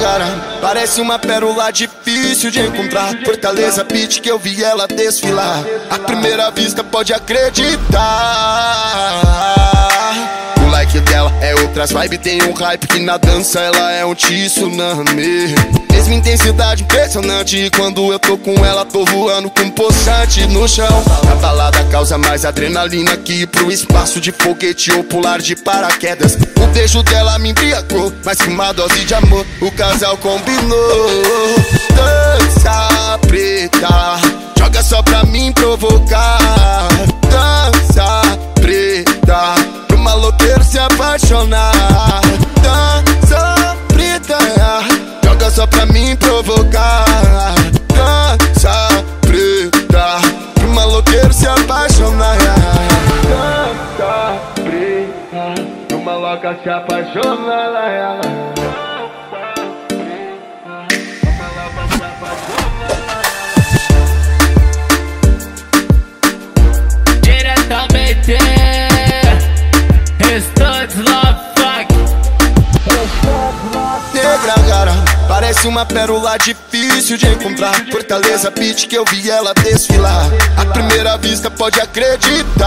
Gara, parece uma pérola difícil de encontrar. Fortaleza Beach que eu vi ela desfilar. À primeira vista pode acreditar. Outras vibe, tem um hype que na dança ela é um tsunami. Mesma intensidade impressionante. Quando eu tô com ela, tô voando com poçante no chão. A balada causa mais adrenalina que ir pro espaço de foguete ou pular de paraquedas. O beijo dela me embriagou, mas que uma dose de amor o casal combinou. Maloca se apaixonar. Diretamente Restantes Love Funk Negra Gara, parece uma pérola difícil de encontrar. Fortaleza Beach que eu vi ela desfilar. À primeira vista pode acreditar.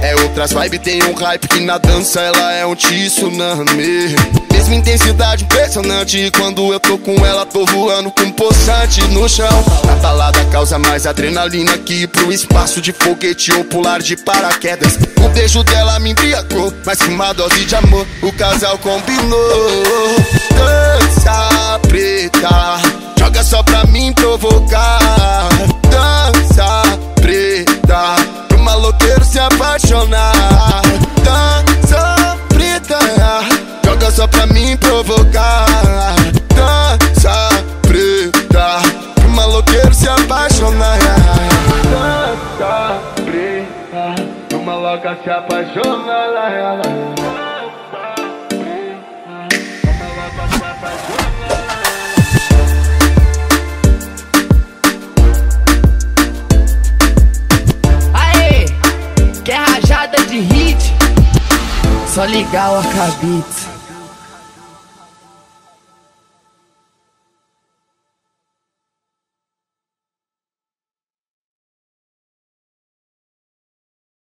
É outras vibe, tem um hype que na dança ela é um tsunami. Mesma intensidade impressionante. Quando eu tô com ela, tô voando com poçante no chão. A balada causa mais adrenalina que ir pro espaço de foguete ou pular de paraquedas. O beijo dela me embriagou, mas que uma dose de amor o casal combinou. Só pra mim provocar. Dança preta, pro maloqueiro se apaixonar. Dança preta, pro maloca se apaixonar. Aê, quer rajada de hit? Só ligar o Acabits